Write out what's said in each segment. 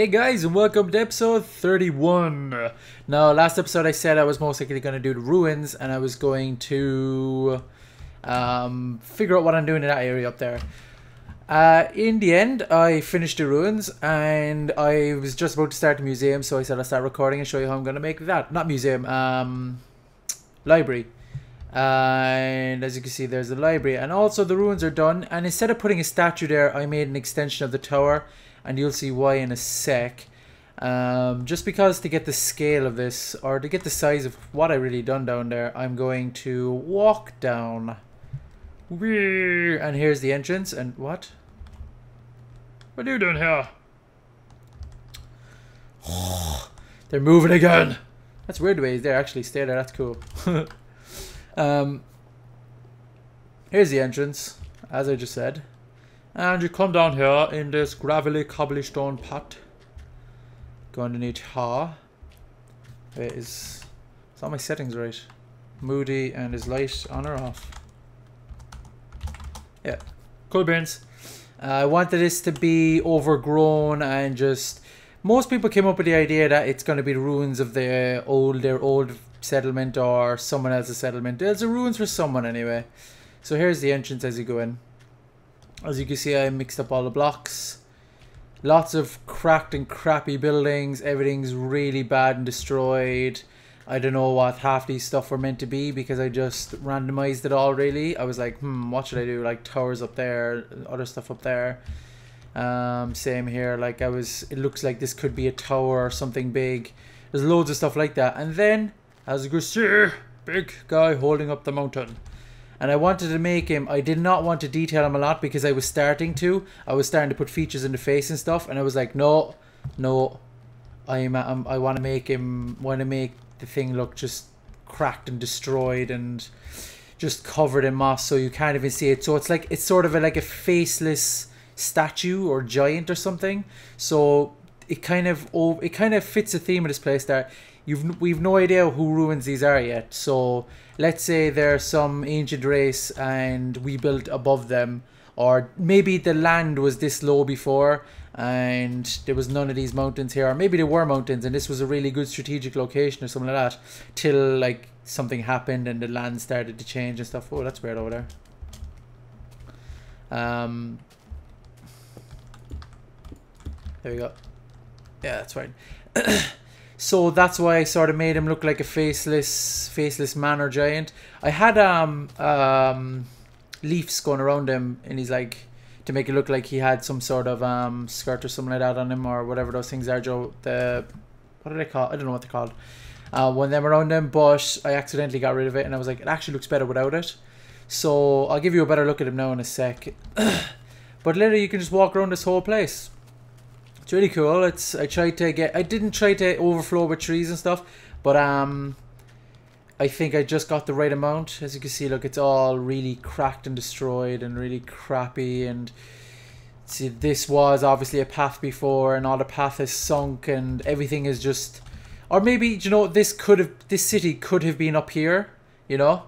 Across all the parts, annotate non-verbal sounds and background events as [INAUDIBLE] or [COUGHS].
Hey guys, and welcome to episode 31. Now, last episode I said I was most likely going to do the ruins, and I was going to um, figure out what I'm doing in that area up there. Uh, in the end, I finished the ruins, and I was just about to start the museum, so I said I'll start recording and show you how I'm going to make that. Not museum, um, library. and as you can see, there's the library, and also the ruins are done. And instead of putting a statue there, I made an extension of the tower and you'll see why in a sec. Um, just because to get the scale of this, or to get the size of what I really done down there, I'm going to walk down. And here's the entrance, and what? What are you doing here? [SIGHS] They're moving again! That's weird the way they actually stay there, that's cool. [LAUGHS] um, here's the entrance, as I just said. And you come down here in this gravelly cobblestone path. Go underneath here. It is. Is all my settings right? Moody and is light on or off? Yeah. Cool beans. Uh, I wanted this to be overgrown and just. Most people came up with the idea that it's going to be the ruins of the old, their old settlement or someone else's settlement. There's the ruins for someone anyway. So here's the entrance as you go in. As you can see, I mixed up all the blocks. Lots of cracked and crappy buildings. Everything's really bad and destroyed. I don't know what half these stuff were meant to be because I just randomized it all really. I was like, hmm, what should I do? Like towers up there, other stuff up there. Um, same here. Like I was, it looks like this could be a tower or something big. There's loads of stuff like that. And then, as you can see, big guy holding up the mountain and I wanted to make him. I did not want to detail him a lot because I was starting to. I was starting to put features in the face and stuff, and I was like, no, no, I'm, I'm I want to make him. Want to make the thing look just cracked and destroyed and just covered in moss, so you can't even see it. So it's like it's sort of a, like a faceless statue or giant or something. So it kind of oh, it kind of fits the theme of this place that you've we've no idea who ruins these are yet. So let's say there's some ancient race and we built above them. Or maybe the land was this low before and there was none of these mountains here. Or maybe there were mountains and this was a really good strategic location or something like that till like something happened and the land started to change and stuff. Oh that's weird over there. Um there we go. Yeah that's fine [CLEARS THROAT] So that's why I sort of made him look like a faceless, faceless man or giant. I had um um leaves going around him, and he's like to make it look like he had some sort of um skirt or something like that on him, or whatever those things are. Joe, the what are they called? I don't know what they're called. Uh, one them around him, but I accidentally got rid of it, and I was like, it actually looks better without it. So I'll give you a better look at him now in a sec. [COUGHS] but literally, you can just walk around this whole place. It's really cool. It's I tried to get I didn't try to overflow with trees and stuff, but um I think I just got the right amount. As you can see, look, it's all really cracked and destroyed and really crappy and see this was obviously a path before and all the path is sunk and everything is just or maybe you know this could have this city could have been up here, you know?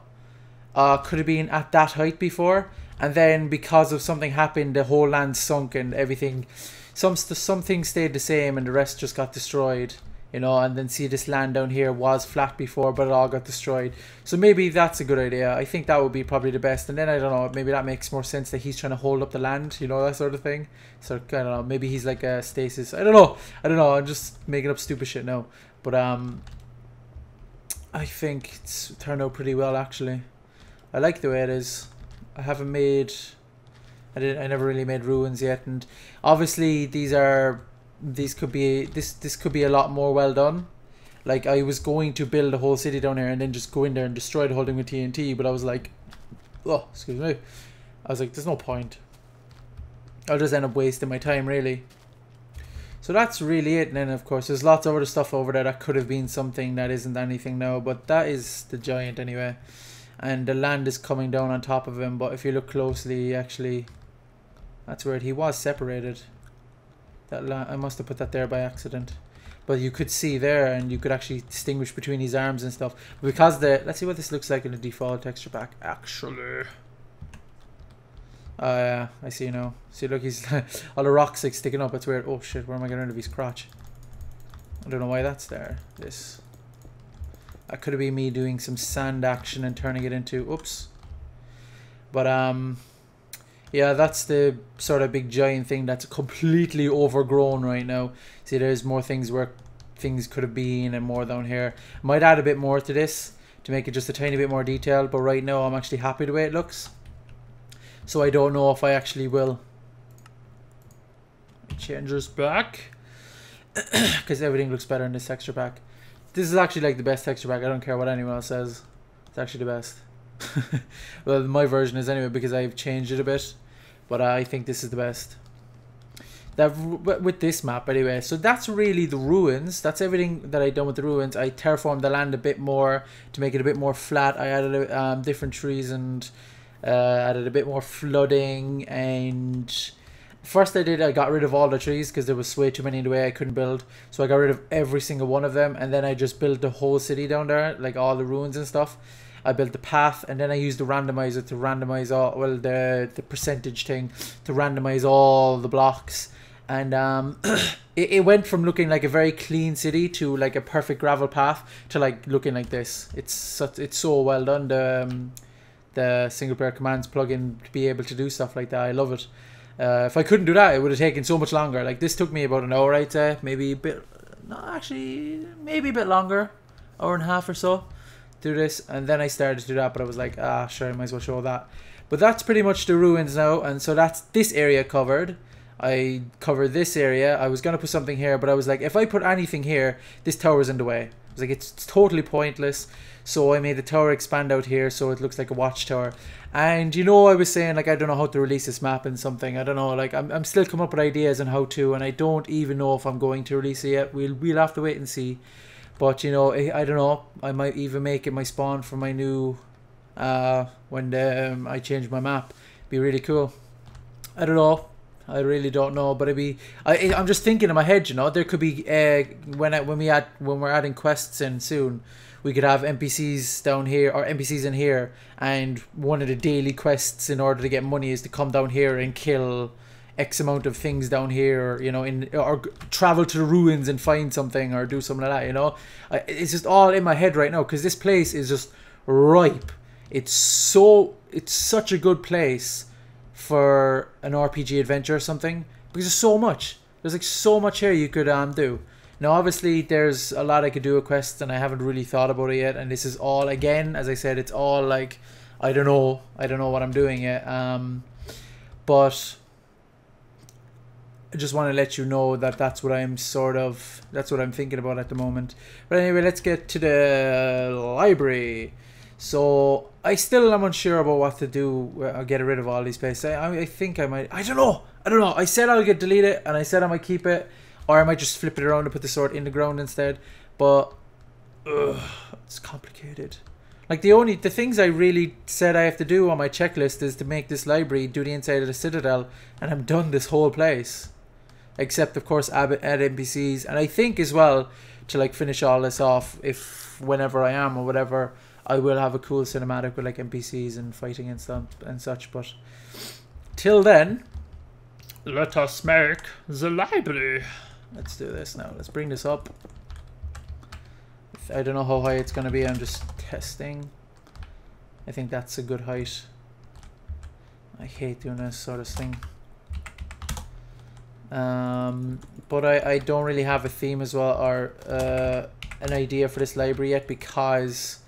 Uh could have been at that height before and then because of something happened the whole land sunk and everything some some things stayed the same and the rest just got destroyed you know and then see this land down here was flat before but it all got destroyed. So maybe that's a good idea. I think that would be probably the best. And then i don't know maybe that makes more sense that he's trying to hold up the land you know that sort of thing. So i don't know maybe he's like a stasis i don't know i don't know i'm just making up stupid shit now. But um i think it's turned out pretty well actually. I like the way it is. I haven't made I didn't. I never really made ruins yet, and obviously these are these could be this this could be a lot more well done. Like I was going to build a whole city down here and then just go in there and destroy the whole thing with TNT, but I was like, oh, excuse me. I was like, there's no point. I'll just end up wasting my time really. So that's really it. And then of course there's lots of other stuff over there that could have been something that isn't anything now, but that is the giant anyway. And the land is coming down on top of him, but if you look closely, actually that's weird. He was separated. That I must have put that there by accident. But you could see there, and you could actually distinguish between his arms and stuff. Because the let's see what this looks like in the default texture pack. Actually, Uh, yeah, I see now. See, look, he's [LAUGHS] all the rocks like sticking up. It's weird. Oh shit, where am I getting rid of his crotch? I don't know why that's there. This. That could have been me doing some sand action and turning it into. Oops. But um, yeah, that's the sort of big giant thing that's completely overgrown right now. See, there's more things where things could have been and more down here. Might add a bit more to this to make it just a tiny bit more detailed, but right now I'm actually happy the way it looks. So I don't know if I actually will change this back [COUGHS] because everything looks better in this texture pack. This is actually like the best texture pack. I don't care what anyone else says. It's actually the best. [LAUGHS] well, my version is anyway because I've changed it a bit, but I think this is the best. That with this map anyway. So that's really the ruins. That's everything that I done with the ruins. I terraformed the land a bit more to make it a bit more flat. I added um, different trees and uh, added a bit more flooding and first I did I got rid of all the trees because there was way too many in the way I couldn't build so I got rid of every single one of them and then I just built the whole city down there like all the ruins and stuff I built the path and then I used the randomizer to randomize all well the the percentage thing to randomize all the blocks and um, [CLEARS THROAT] it, it went from looking like a very clean city to like a perfect gravel path to like looking like this it's such it's so well done the um, the single player commands plugin to be able to do stuff like that. I love it. Uh, if I couldn't do that, it would have taken so much longer. Like this took me about an hour, I'd say, maybe a bit, no, actually, maybe a bit longer, hour and a half or so, do this, and then I started to do that. But I was like, ah, sure, I might as well show that. But that's pretty much the ruins now, and so that's this area covered. I cover this area. I was gonna put something here, but I was like, if I put anything here, this tower's in the way. I was like, it's, it's totally pointless. So I made the tower expand out here so it looks like a watchtower. And you know I was saying like I don't know how to release this map in something. I don't know, like I'm, I'm still coming up with ideas on how to and I don't even know if I'm going to release it yet. We'll we'll have to wait and see. But you know, I, I don't know. I might even make it my spawn for my new uh when um, I change my map. Be really cool. I don't know. I really don't know, but it'd be. I I'm just thinking in my head, you know, there could be uh when I, when we add when we're adding quests in soon we could have NPCs down here or NPCs in here, and one of the daily quests in order to get money is to come down here and kill X amount of things down here, or, you know, in or travel to the ruins and find something or do something like that, you know. It's just all in my head right now because this place is just ripe. It's so it's such a good place for an RPG adventure or something because there's so much. There's like so much here you could um do. Now, obviously, there's a lot I could do with quests, and I haven't really thought about it yet. And this is all, again, as I said, it's all like, I don't know, I don't know what I'm doing yet. Um, but I just want to let you know that that's what I'm sort of, that's what I'm thinking about at the moment. But anyway, let's get to the library. So I still am unsure about what to do. I'll get rid of all these places. I, I think I might. I don't know. I don't know. I said I'll get delete it, and I said I might keep it. Or I might just flip it around and put the sword in the ground instead. But ugh, it's complicated. Like the only the things I really said I have to do on my checklist is to make this library, do the inside of the citadel, and I'm done this whole place. Except of course add, add NPCs, and I think as well to like finish all this off. If whenever I am or whatever, I will have a cool cinematic with like NPCs and fighting and stuff and such. But till then, let us make the library. Let's do this now. Let's bring this up. I don't know how high it's going to be. I'm just testing. I think that's a good height. I hate doing this sort of thing. Um, but I, I don't really have a theme as well or uh, an idea for this library yet because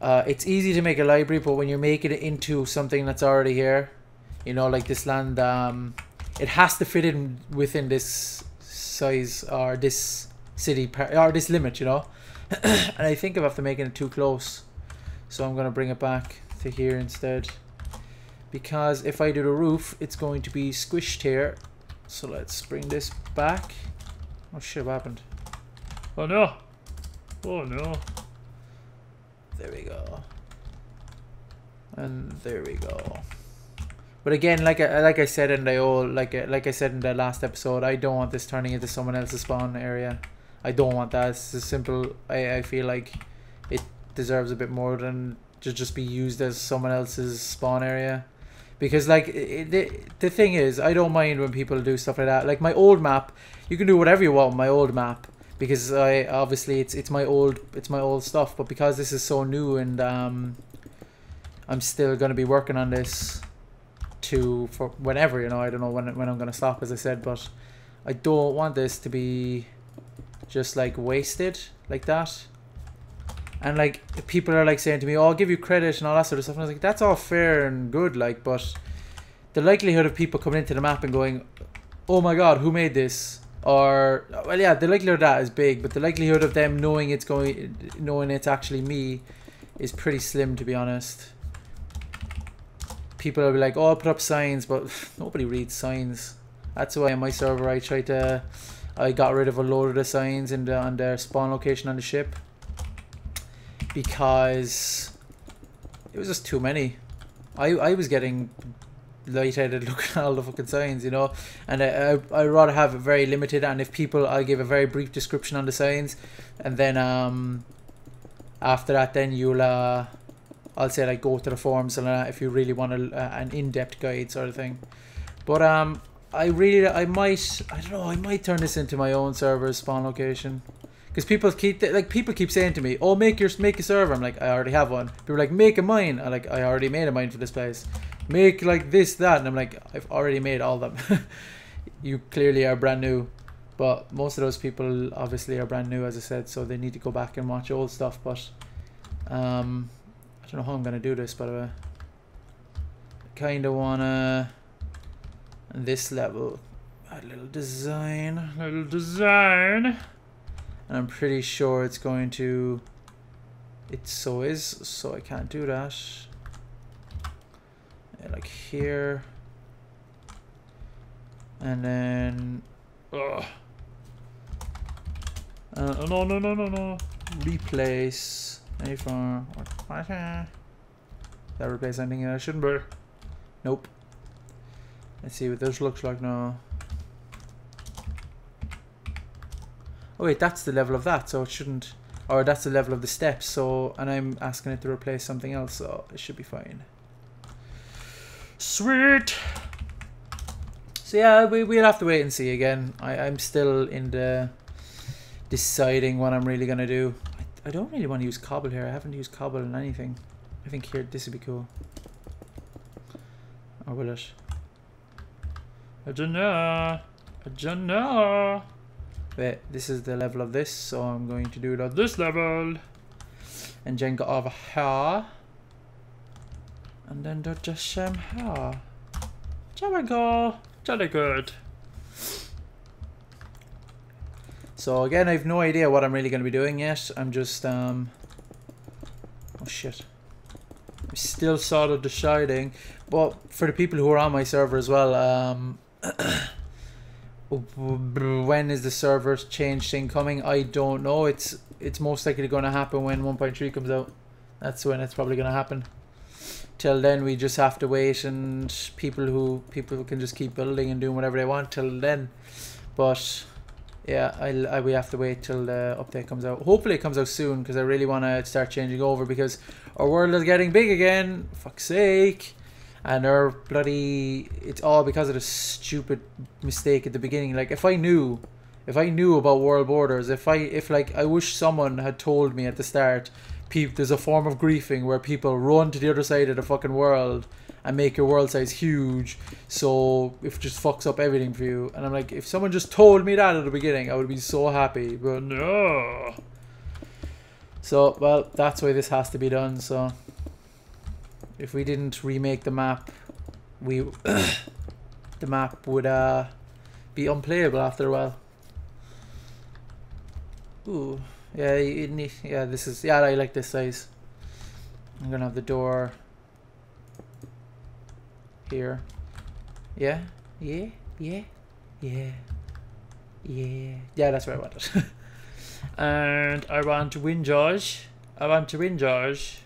uh, it's easy to make a library but when you're making it into something that's already here you know like this land um, it has to fit in within this size or this city or this limit, you know. [CLEARS THROAT] and I think I'm after making it too close, so I'm gonna bring it back to here instead. Because if I do the roof, it's going to be squished here. So let's bring this back. Oh shit, what happened? Oh no! Oh no! There we go. And there we go. But again, like I, like I said in the old, like like I said in the last episode, I don't want this turning into someone else's spawn area. I don't want that. It's just simple. I, I feel like it deserves a bit more than to just be used as someone else's spawn area. because like it, it, the thing is i don't mind when people do stuff like that like my old map you can do whatever you want my old map because i obviously it's it's my old it's my old stuff but because this is so new and um i'm still going to be working on this to for whenever you know i don't know when, when i'm going to stop as i said but i don't want this to be just like wasted like that and like people are like saying to me, "Oh, I'll give you credit and all that sort of stuff." And I was like, "That's all fair and good, like, but the likelihood of people coming into the map and going, "Oh my God, who made this?" Or well, yeah, the likelihood of that is big, but the likelihood of them knowing it's going, knowing it's actually me, is pretty slim, to be honest. People will be like, "Oh, I'll put up signs," but [LAUGHS] nobody reads signs. That's why on my server I tried to, I got rid of a load of the signs in the, on their spawn location on the ship because it was just too many. I I was getting lightheaded looking at all the fucking signs, you know, and I I I'd rather have it very limited. And if people, I'll give a very brief description on the signs, and then um after that, then you'll uh I'll say like go to the forums and uh, if you really want a, uh, an in-depth guide sort of thing. But um I really I might I don't know I might turn this into my own server spawn location. Because people keep like people keep saying to me, "Oh, make your make a server." I'm like, I already have one. People are like, "Make a mine." I like, I already made a mine for this place. Make like this, that, and I'm like, I've already made all of them. [LAUGHS] you clearly are brand new, but most of those people obviously are brand new, as I said, so they need to go back and watch old stuff. But um, I don't know how I'm gonna do this, but. I kind of wanna this level, a little design, little design. And I'm pretty sure it's going to... It so is, so I can't do that. Yeah, like here. And then... Ugh. Uh, no, no, no, no, no. Replace. A for... That replace anything I shouldn't be. Nope. Let's see what this looks like now. Oh wait, that's the level of that, so it shouldn't... Or that's the level of the steps, so... And I'm asking it to replace something else, so it should be fine. Sweet! So yeah, we, we'll have to wait and see again. I, I'm still in the... Deciding what I'm really going to do. I, I don't really want to use cobble here. I haven't used cobble in anything. I think here, this would be cool. Or will it? I don't know. I don't know. Wait, this is the level of this, so I'm going to do it at this level. And then go over here. And then do the same here. There we go. Jolly good. So again, I have no idea what I'm really going to be doing yet. I'm just, um... Oh shit. I'm still sort of deciding. But for the people who are on my server as well, um... [COUGHS] when is the server change thing coming? I don't know. It's it's most likely going to happen when 1.3 comes out. That's when it's probably going to happen. Till then, we just have to wait, and people who people who can just keep building and doing whatever they want till then. But yeah, I'll, I we have to wait till the update comes out. Hopefully, it comes out soon because I really want to start changing over because our world is getting big again. Fuck's sake and they're bloody it's all because of the stupid mistake at the beginning like if i knew if i knew about world borders if i if like i wish someone had told me at the start peep there's a form of griefing where people run to the other side of the fucking world and make your world size huge so it just fucks up everything for you. And i'm like if someone just told me that at the beginning i would be so happy but no. So well that's why this has to be done so. If we didn't remake the map, we [COUGHS] the map would uh, be unplayable after a while. Ooh, yeah, yeah. This is yeah. I like this size. I'm gonna have the door here. Yeah, yeah, yeah, yeah, yeah. Yeah, that's what I want [LAUGHS] and I want to win Josh. I want to win Josh.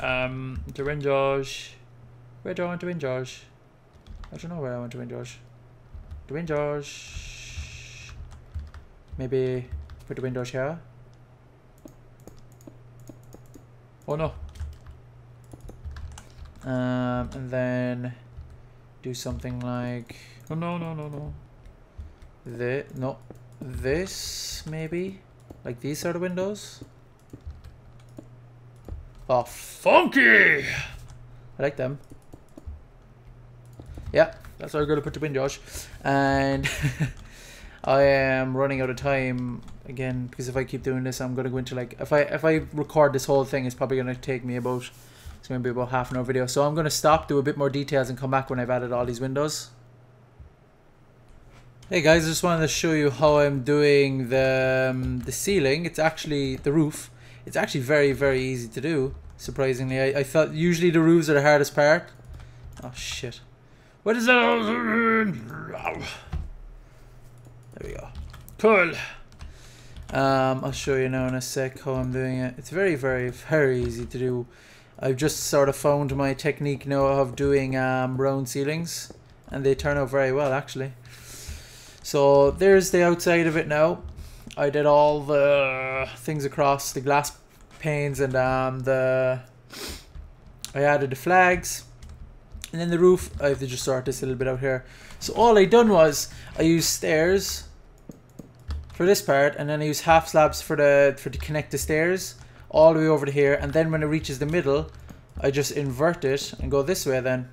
Um, to win Josh. Where do I want to win Josh? I don't know where I want to win Josh. To win Josh. Maybe put the windows here. Oh no. Um, and then do something like oh, no no no no. the no this maybe? Like these are the windows? Oh funky! I like them. Yeah that's where I'm going to put the windows and [LAUGHS] I am running out of time again because if I keep doing this I'm going to go into like if I if I record this whole thing it's probably going to take me about it's going to be about half an hour video. So I'm going to stop, do a bit more details and come back when I've added all these windows. Hey guys, I just wanted to show you how I'm doing the, um, the ceiling. It's actually, the roof. It's actually very, very easy to do, surprisingly. I, I thought usually the roofs are the hardest part. Oh shit. What is that? There we go. Cool. Um, I'll show you now in a sec how I'm doing it. It's very, very, very easy to do. I've just sort of found my technique now of doing um, round ceilings and they turn out very well actually. So there's the outside of it now. I did all the things across the glass panes and um, the I added the flags and then the roof I have to just sort this a little bit out here. So all I done was I used stairs for this part and then I use half slabs for the for to connect the stairs all the way over to here and then when it reaches the middle I just invert it and go this way then.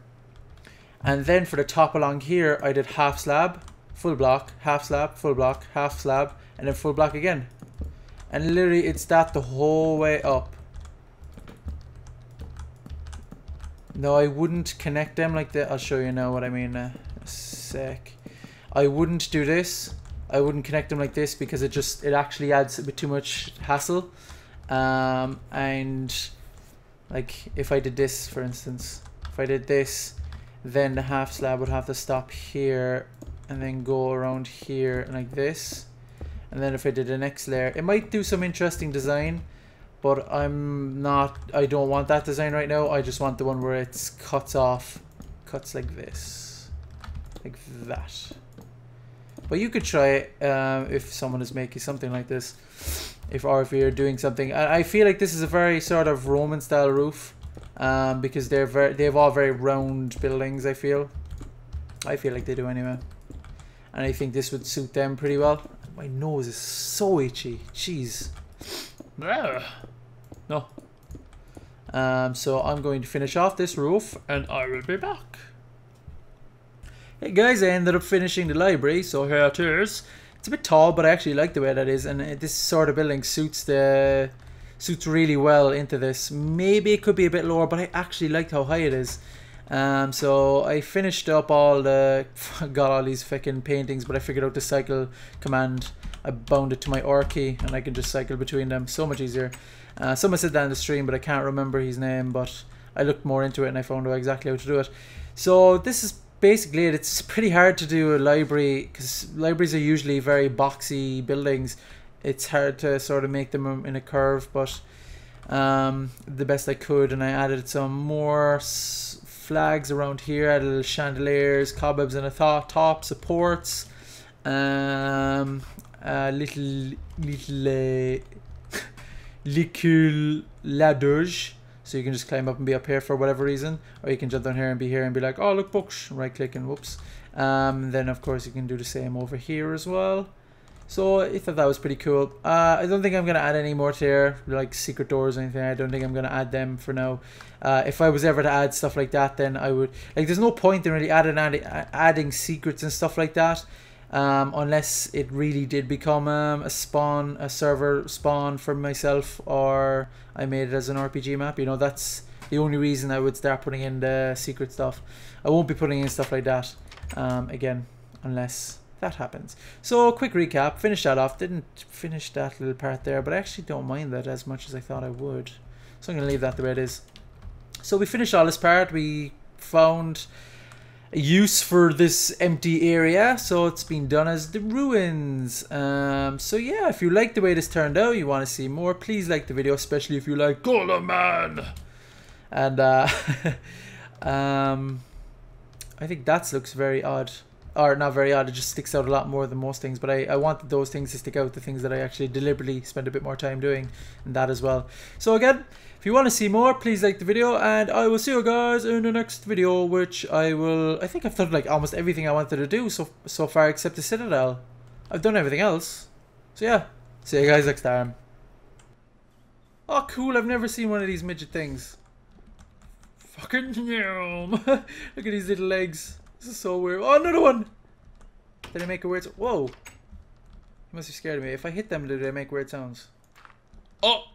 And then for the top along here I did half slab full block half slab full block half slab and then full block again. And literally it's that the whole way up. No I wouldn't connect them like that. I'll show you now what I mean uh, a sec. I wouldn't do this I wouldn't connect them like this because it just it actually adds a bit too much hassle. Um, and like if I did this for instance if I did this then the half slab would have to stop here and then go around here like this. And then if I did the next layer it might do some interesting design but I'm not I don't want that design right now. I just want the one where it's cuts off cuts like this like that but you could try it um, if someone is making something like this if or if you're doing something. I, I feel like this is a very sort of Roman style roof um, because they're very they have all very round buildings. I feel, I feel like they do anyway, and I think this would suit them pretty well. My nose is so itchy. Jeez. No. Um, so I'm going to finish off this roof and I will be back. Hey guys, I ended up finishing the library, so here it is. It's a bit tall, but I actually like the way that is, and this sort of building suits the suits really well into this. Maybe it could be a bit lower, but I actually liked how high it is. Um, so I finished up all the [LAUGHS] got all these fucking paintings, but I figured out the cycle command. I bound it to my R key, and I can just cycle between them. So much easier. Uh, someone said that in the stream, but I can't remember his name. But I looked more into it, and I found out exactly how to do it. So this is basically it. It's pretty hard to do a library because libraries are usually very boxy buildings. It's hard to sort of make them in a curve, but um, the best I could, and I added some more flags around here. Added little chandeliers, cobwebs, and a th top supports. Um, a little little uh, [LAUGHS] little ladders so you can just climb up and be up here for whatever reason, or you can jump down here and be here and be like, oh look books, right click and whoops. Um, then of course you can do the same over here as well. So I thought that was pretty cool. Uh, I don't think I'm going to add any more to here, like secret doors or anything. I don't think I'm going to add them for now. Uh, if I was ever to add stuff like that, then I would... Like, there's no point in really adding, adding, adding secrets and stuff like that um, unless it really did become um, a spawn, a server spawn for myself, or I made it as an RPG map. You know, that's the only reason I would start putting in the secret stuff. I won't be putting in stuff like that um, again, unless that happens. So, quick recap. Finish that off. Didn't finish that little part there, but I actually don't mind that as much as I thought I would. So I'm going to leave that the way it is. So we finished all this part. We found use for this empty area so it's been done as the ruins. Um, so yeah if you like the way this turned out you want to see more please like the video especially if you like Golem Man! And uh, [LAUGHS] um, I think that looks very odd or not very odd. It just sticks out a lot more than most things. But I, I wanted those things to stick out, the things that I actually deliberately spend a bit more time doing, and that as well. So again, if you want to see more, please like the video, and I will see you guys in the next video, which I will. I think I've done like almost everything I wanted to do so so far, except the Citadel. I've done everything else. So yeah, see you guys next time. Oh, cool! I've never seen one of these midget things. Fucking yum! [LAUGHS] Look at these little legs. This is so weird. Oh, another one! Did I make a weird... Whoa! You must be scared of me. If I hit them, do they make weird sounds? Oh!